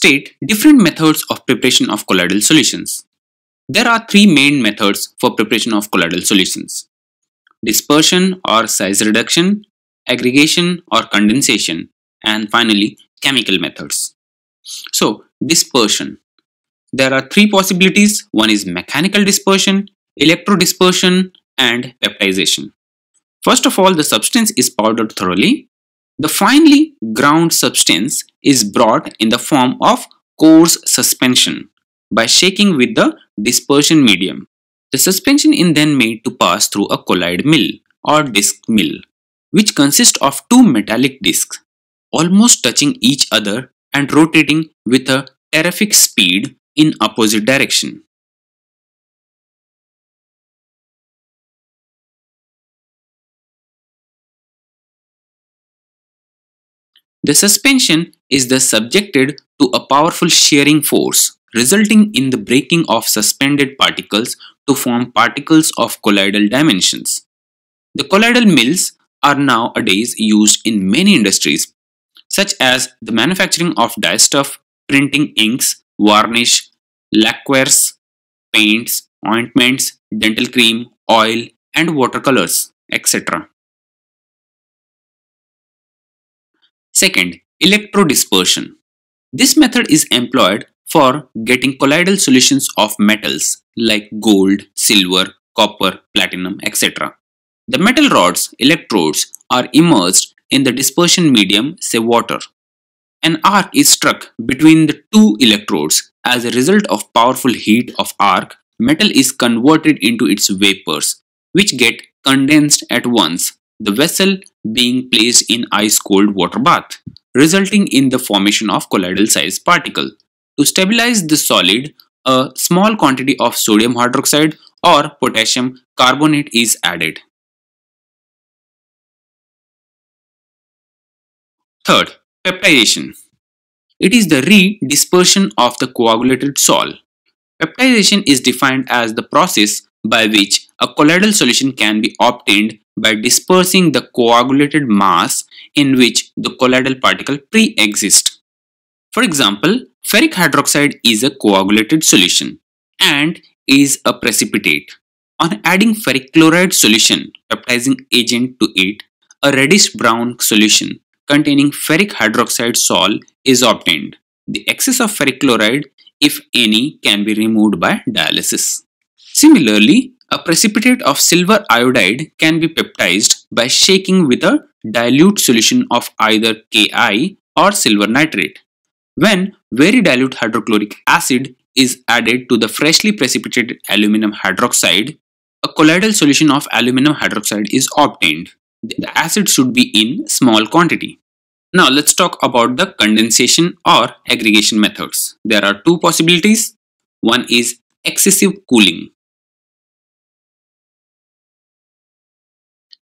state different methods of preparation of colloidal solutions. There are three main methods for preparation of colloidal solutions. Dispersion or size reduction, aggregation or condensation, and finally chemical methods. So dispersion. There are three possibilities. One is mechanical dispersion, electrodispersion and peptidization. First of all, the substance is powdered thoroughly. The finely ground substance is brought in the form of coarse suspension by shaking with the dispersion medium. The suspension is then made to pass through a colloid mill or disc mill, which consists of two metallic discs almost touching each other and rotating with a terrific speed in opposite direction. The suspension is thus subjected to a powerful shearing force resulting in the breaking of suspended particles to form particles of colloidal dimensions. The colloidal mills are nowadays used in many industries such as the manufacturing of dyestuff, printing inks, varnish, lacquers, paints, ointments, dental cream, oil and watercolors, etc. Second, electrodispersion. This method is employed for getting colloidal solutions of metals like gold, silver, copper, platinum, etc. The metal rods, electrodes, are immersed in the dispersion medium, say water. An arc is struck between the two electrodes. As a result of powerful heat of arc, metal is converted into its vapors, which get condensed at once, the vessel being placed in ice-cold water bath, resulting in the formation of colloidal sized particle. To stabilize the solid, a small quantity of sodium hydroxide or potassium carbonate is added. Third, peptidation. It is the re-dispersion of the coagulated sol. Peptidation is defined as the process by which a colloidal solution can be obtained by dispersing the coagulated mass in which the colloidal particle pre-exists. For example, ferric hydroxide is a coagulated solution and is a precipitate. On adding ferric chloride solution peptidizing agent to it, a reddish brown solution containing ferric hydroxide sol is obtained. The excess of ferric chloride, if any, can be removed by dialysis. Similarly, a precipitate of silver iodide can be peptized by shaking with a dilute solution of either KI or silver nitrate. When very dilute hydrochloric acid is added to the freshly precipitated aluminum hydroxide, a colloidal solution of aluminum hydroxide is obtained. The acid should be in small quantity. Now let's talk about the condensation or aggregation methods. There are two possibilities. One is excessive cooling.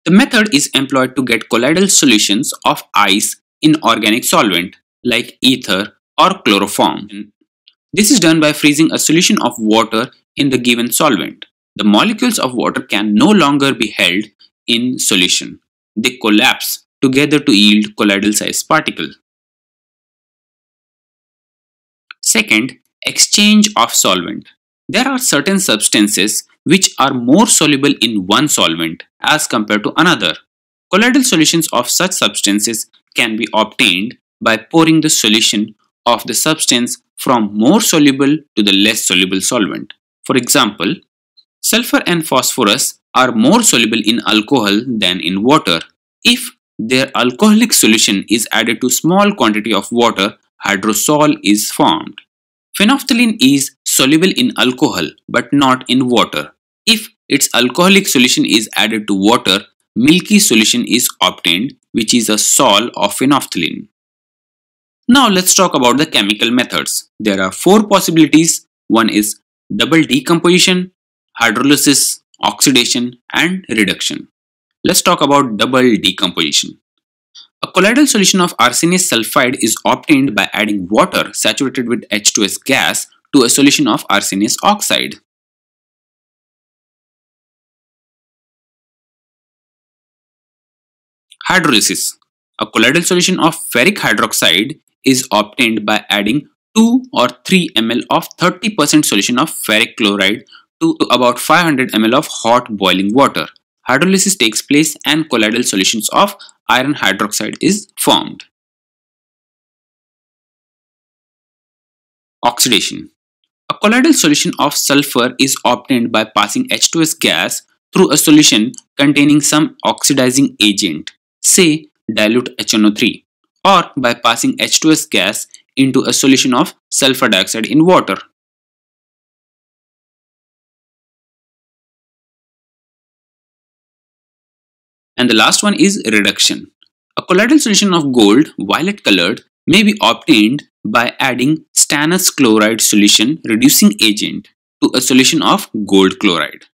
The method is employed to get colloidal solutions of ice in organic solvent like ether or chloroform. This is done by freezing a solution of water in the given solvent. The molecules of water can no longer be held in solution. They collapse together to yield colloidal sized particle. Second, exchange of solvent. There are certain substances which are more soluble in one solvent as compared to another. Colloidal solutions of such substances can be obtained by pouring the solution of the substance from more soluble to the less soluble solvent. For example, sulfur and phosphorus are more soluble in alcohol than in water. If their alcoholic solution is added to small quantity of water, hydrosol is formed. Phenolphthalein is soluble in alcohol but not in water. If its alcoholic solution is added to water, milky solution is obtained which is a sol of phenolphthalein. Now let's talk about the chemical methods. There are four possibilities. One is double decomposition, hydrolysis, oxidation and reduction. Let's talk about double decomposition. A colloidal solution of arsenious sulfide is obtained by adding water saturated with H2S gas to a solution of arsenious oxide. Hydrolysis. A colloidal solution of ferric hydroxide is obtained by adding 2 or 3 ml of 30% solution of ferric chloride to about 500 ml of hot boiling water. Hydrolysis takes place and colloidal solutions of iron hydroxide is formed. Oxidation A colloidal solution of sulfur is obtained by passing H2S gas through a solution containing some oxidizing agent, say dilute HNO3, or by passing H2S gas into a solution of sulfur dioxide in water. And the last one is reduction. A colloidal solution of gold, violet colored, may be obtained by adding stannous chloride solution reducing agent to a solution of gold chloride.